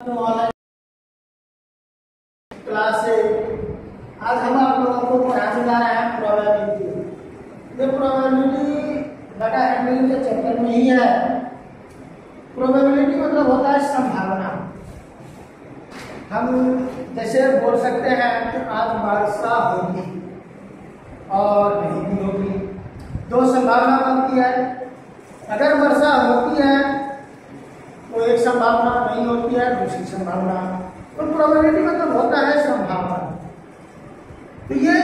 Class. आज हम आप लोगों को पढ़ाने जा रहे हैं प्रोबेबिलिटी ये प्रोबेबिलिटी डाटा हैंडलिंग के चैप्टर में ही है। प्रोबेबिलिटी मतलब होता है संभावना। हम जैसे बोल सकते हैं कि आज वर्षा होगी और नहीं भी होगी। दो संभावना बनती है। अगर वर्षा होती है संभावना नहीं होती है, दूसरी संभावना। तो प्रोबेबिलिटी मतलब होता है संभावना। तो ये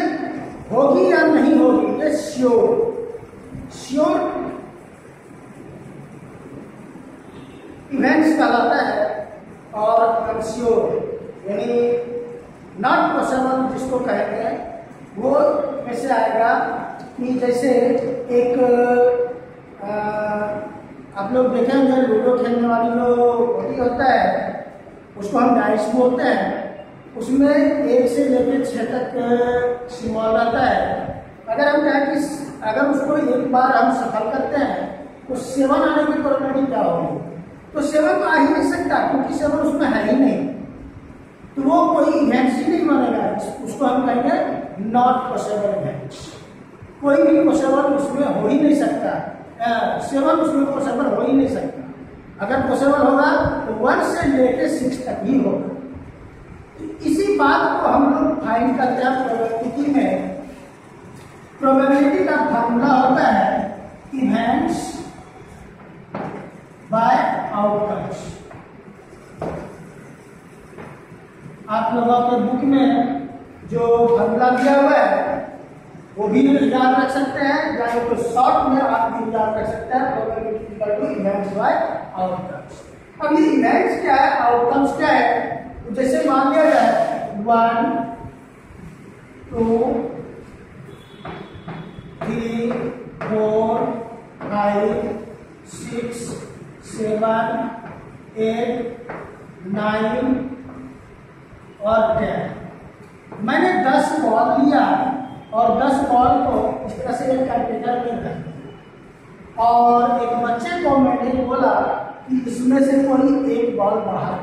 होगी या नहीं होगी, ये श्योर श्योर इवेंट्स कहलाता है और अनश्योर यानी नॉट पॉसिबल जिसको कहते हैं वो कैसे आएगा कि जैसे एक आप लोग देखेंगे लूडो खेलने वाली जो होती होता है। उसको हम डाइस बोलते हैं। उसमें एक से लेकर छः तक सिमॉल रहता है। अगर हम कहें कि अगर उसको एक बार हम सफल करते हैं तो सेवन आने की प्रोबेबिलिटी क्या होगी? तो सेवन तो आ ही नहीं सकता, क्योंकि सेवन उसमें है ही नहीं। तो वो कोई इवेंट्स ही नहीं बनेगा उसको हम कहेंगे नॉट पॉसिबल इवेंट्स कोई भी पॉसिबल उसमें हो ही नहीं सकता। सेवन उसमें पॉसिबल हो ही नहीं सकता। अगर पॉसिबल होगा तो वन से लेके सिक्स तक ही होगा। तो इसी बात को हम लोग फाइंड करते हैं प्रोबेबिलिटी में प्रोबेबिलिटी का फॉर्मूला होता है इवेंट्स बाय आउटकम्स आप लोगों के बुक में जो फॉर्मूला दिया हुआ है वो भी याद रख सकते हैं, या तो शॉर्ट में आप भी याद रख सकते हैं टू इवेंट्स बाय अब ये इवेंट्स क्या है आउटकम्स क्या है? तो जैसे मान लिया जाए one two three four five six seven eight nine और टेन मैंने दस बॉल लिया और दस बॉल को इस तरह से एक कंटेनर में और एक बच्चे को मैंने बोला कि इसमें से कोई एक बॉल बाहर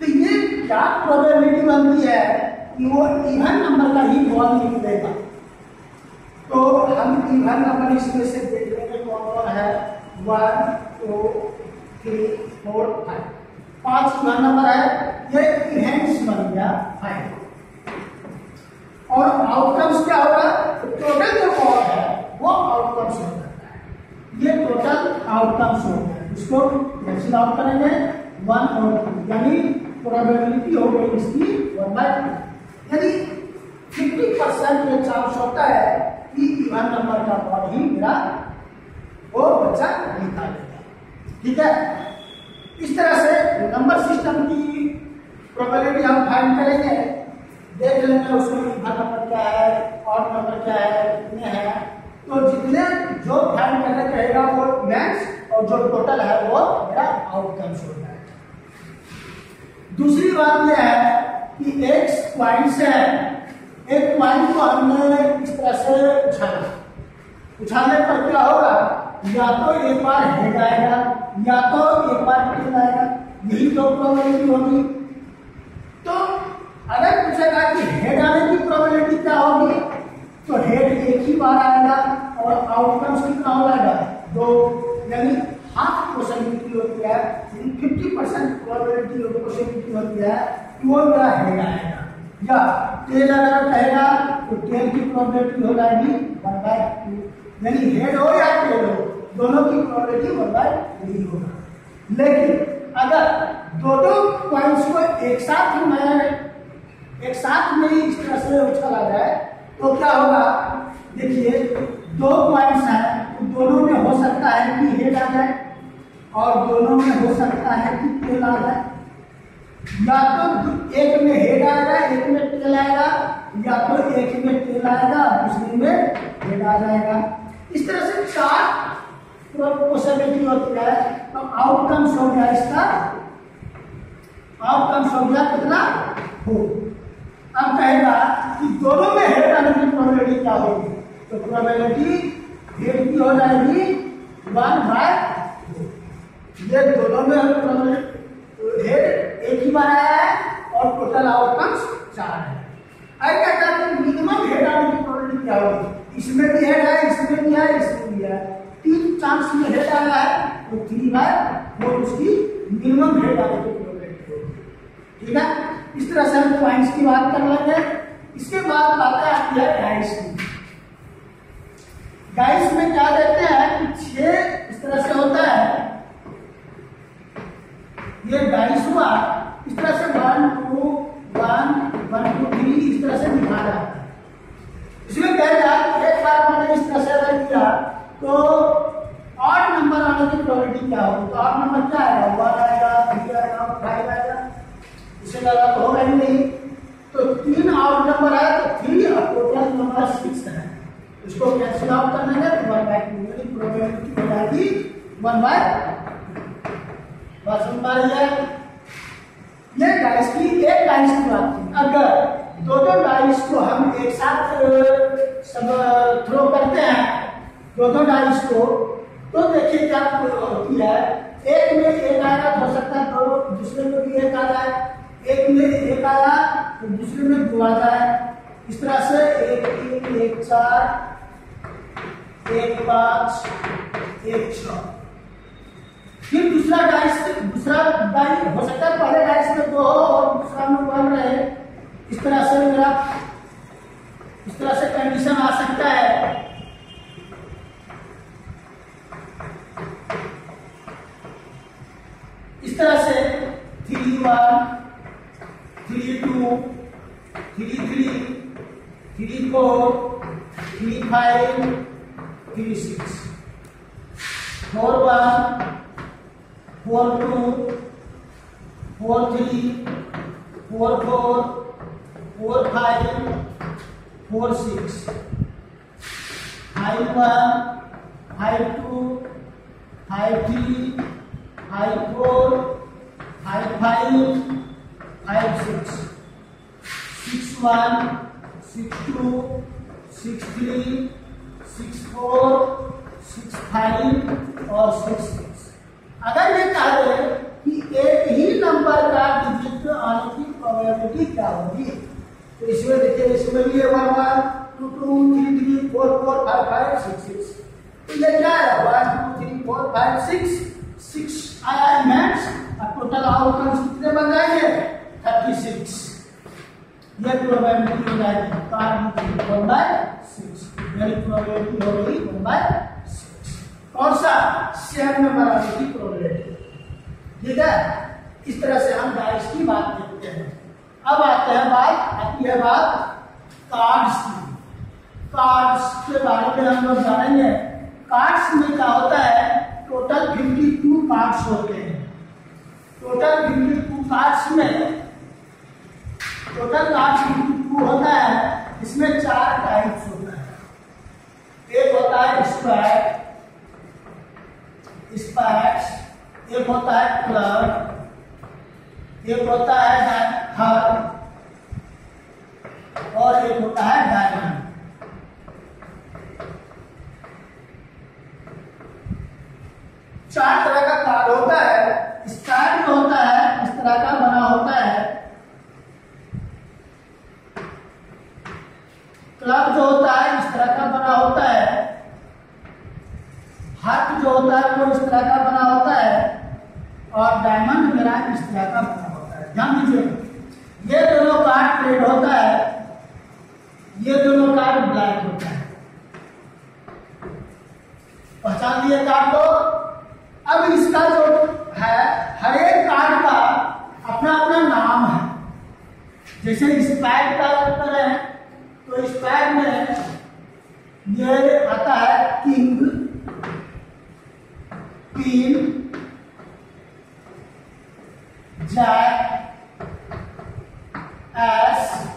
तो ये क्या प्रोबेबिलिटी बनती है कि वो इवन नंबर का ही बॉल देगा? तो हम इवन नंबर इसमें से देख लेंगे कौन कौन है। One two three four five पाँच इवन नंबर है? ये इवेंट्स बन गया फाइव और आउटकम्स क्या होगा? टोटल जो कॉल है, वो आउटकम्स हो जाता है ये टोटल आउटकम्स होगा। इसको कैंसिल आउट करेंगे। वन और यानी प्रोबेबिलिटी हो गई इसकी वन बाय टू यानी फिफ्टी परसेंट ये चांस होता है कि इवन नंबर का कॉल ही मेरा वो बच्चा निकालेगा ठीक है? इस तरह से नंबर सिस्टम की प्रोबेबिलिटी हम फाइंड करेंगे। देख लेंगे उसमें इवन नंबर क्या है और नंबर क्या है, कितने हैं। तो जितने जो फाइंड करना कहेगा वो इवेंट्स और जो टोटल है वो मेरा आउटकम्स हो जाएगा दूसरी बात यह है कि एक पॉइंट से एक पॉइंट को हमने इस तरह से उछाला। उछालने पर क्या होगा? या तो एक बार हेड आएगा, या तो एक बार टेल आएगा। यही तो प्रोबेबिलिटी होगी। अगर पूछेगा कि हेड आने की प्रोबेबिलिटी क्या होगी तो हेड एक ही बार आएगा और आउटकम्स कितना हो जाएगा? दो। यानी हाफ़ पॉसिबिलिटी होती है फिफ्टी परसेंट प्रोबेबिलिटी पॉसिबिलिटी होती है कि वो मेरा हेड आएगा। या टेल अगर कहेगा तो टेल की प्रोबेबिलिटी हो जाएगी वन बाय टू यानी हेड हो या टेल हो, दोनों की प्रोबेबिलिटी वन बाय थ्री होगा। लेकिन अगर दोनों पॉइंट्स को एक साथ ही मैं एक साथ में इस तरह से उछाला जाए तो क्या होगा? देखिए, दो पॉइंट्स हैं तो दोनों में हो सकता है कि हेड आ जाए, और दोनों में हो सकता है कि टेल आ जाए। या तो एक में हेड आएगा, एक में टेल आएगा, या तो एक में टेल आएगा, दूसरे में हेड आ जाएगा। इस तरह से चार पॉसिबिलिटी होती है तो आउटकम्स हो गया इसका आउटकम्स हो गया कितना? हो अब कहेगा कि दोनों में हेड आने की प्रोबेबिलिटी क्या होगी? तो प्रोबेबिलिटी हेड की हो जाएगी वन बाय ये दोनों में हेड एक ही बार आया है और टोटल आउटकम्स चार है। अब क्या कहते हैं मिनिमम हेड आने की प्रोबेबिलिटी क्या होगी? इसमें भी हेड है इसमें भी है, इसमें भी है। तीन चांस में हेड आया है तो थ्री बाय फोर उसकी मिनिमम हेड आने की प्रोबेबिलिटी होगी। ठीक है? इस तरह से हम पॉइंट्स की बात कर लेंगे इसके बाद बातें आती है डाइस की डाइस में क्या देते हैं कि छह इस तरह से होता है। ये डाइस हुआ, इस तरह से one two one one two three इस तरह से है इसमें कह जाए एक बार मैंने इस तरह से अगर किया तो आठ नंबर आने की प्रोबेबिलिटी क्या होगी? तो आठ नंबर क्या आएगा? वन आएगा थ्री आएगा फाइव आएगा। इससे ज़्यादा तो होगा ही नहीं। तो तीन आउट नंबर आया तो थ्री और टोटल नंबर सिक्स है। इसको कैंसिल आउट करना है तो वन बाय टू प्रोबेबिलिटी हो जाएगी। वन बाय बस पा ये डाइस की एक डाइस की बात थी। अगर दो दो डाइस को हम एक साथ सब थ्रो करते हैं, दो दो डाइस को तो देखिए क्या होती है। एक में एक आएगा तो हो सकता है दो दूसरे में भी एक आ जाए एक में एक आया तो दूसरे में दो आ जाए इस तरह से एक तीन, एक चार, एक पाँच, एक छ। फिर दूसरा डाइस दूसरा डाइस हो सकता है पहले डाइस में दो हो और दूसरा में वन रहे। इस तरह से मेरा, इस तरह से कंडीशन आ सकता है। इस तरह से three one three two three three three four three five three six four one four two four three four four four five four six five one five two five three five four five five five six six one six two six three six four six five और six six अगर ये कह रहे कि एक ही number का digit आने की प्रोबेबिलिटी क्या होगी? तो इसमें देखिए, इसमें भी है one one two two three three four four five five six six तो ये क्या है? One two three four five six six आया इमेंट्स और टोटल आउटकम्स कितने बन जाएँगे? थर्टी सिक्स ये प्रोबेबिलिटी हो जाएगी कार्ड वन बाय सिक्स मेरी प्रोबेबिलिटी हो गई वन बाय सिक्स कौन सा? सेवन नंबर आने की प्रोबेबिलिटी ठीक है? इस तरह से हम डाइस की बात देखते हैं। अब आते हैं बात आती है बात कार्ड्स की। कार्ड्स के बारे में हम लोग जानेंगे। कार्ड्स में क्या होता है? टोटल 52 कार्ड्स होते हैं। टोटल 52 कार्ड्स में टोटल 52 होता है, इसमें चार टाइप्स होता है। एक होता है स्क्वायर स्पैक्स एक होता है क्लब एक होता है हर और एक होता है डायमंड चार तरह का कार्ड होता है स्टार्ट जो होता है, इस तरह का बना होता है क्लब जो होता है, इस तरह का बना होता है। हाथ जो होता है, वो इस तरह का बना होता है। और डायमंड मेरा इस तरह का बना होता है। ध्यान दीजिए, ये दोनों कार्ड रेड होता है। ये दोनों कार्ड ब्लैक होता है। पहचान लिए कार्ड को। अब इसका जो है, हर एक कार्ड का अपना अपना नाम है। जैसे इस पैड का करें तो इस पैड में यह आता है किंग। Queen Jack. एस।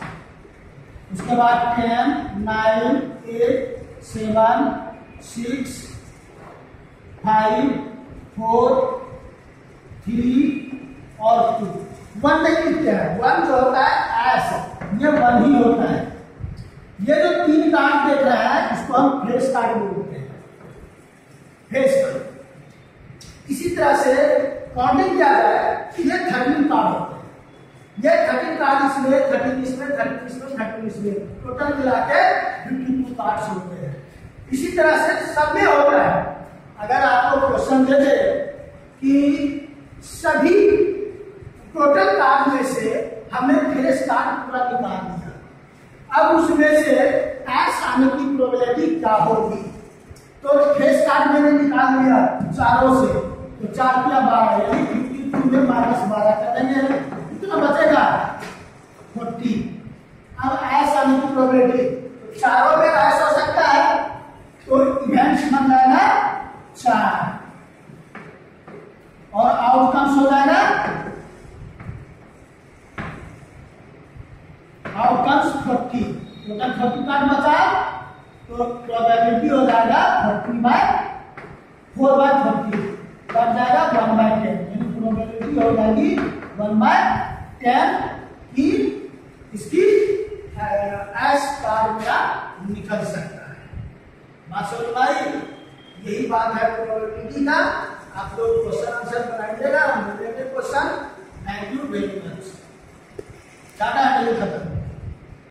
उसके बाद ten, nine, eight, seven, six, five, four, three और टू। वन नहीं लिखते हैं। वन जो होता है, एस। ये वन ही होता है। ये जो तीन कार्ड देख रहे हैं, इसको हम फेस कार्ड बोलते हैं। फेस कार्ड इसी तरह से कॉर्डिंग क्या है कि ये थर्टीन कार्ड होते हैं। इसमें थर्टीन इसमें थर्टीन इसमें थर्टीन इसमें टोटल मिला के फिफ्टी टू पार्ट होते हैं। इसी तरह से सब में हो रहा है। अगर आपको क्वेश्चन दे दे कि सभी टोटल कार्ड में से हमें फेस कार्ड पूरा निकाल दिया अब उसमें से एस आने की प्रोबेबिलिटी क्या होगी? तो फेस कार्ड मैंने निकाल लिया चारों से। तो चार किया बारह, यानी फिफ्टी टू में माइनस बारह कर देंगे। कितना बचेगा? फोर्टी। अब एस आने की प्रोबेबिलिटी तो चारों में ऐसा सकता है तो इवेंट्स बन जाएगा चार और आउटकम्स हो जाएगा outcomes forty total forty card बचा तो प्रोबेबिलिटी हो जाएगा forty by four by forty cut जाएगा वन बाय टेन यानी प्रोबेबिलिटी हो जाएगी वन बाय टेन ही इसकी एस कार मेरा निकल सकता है। बात समझ भाई यही बात है प्रोबेबिलिटी का। आप लोग क्वेश्चन आंसर बनाइएगा question thank you very much tata खत्म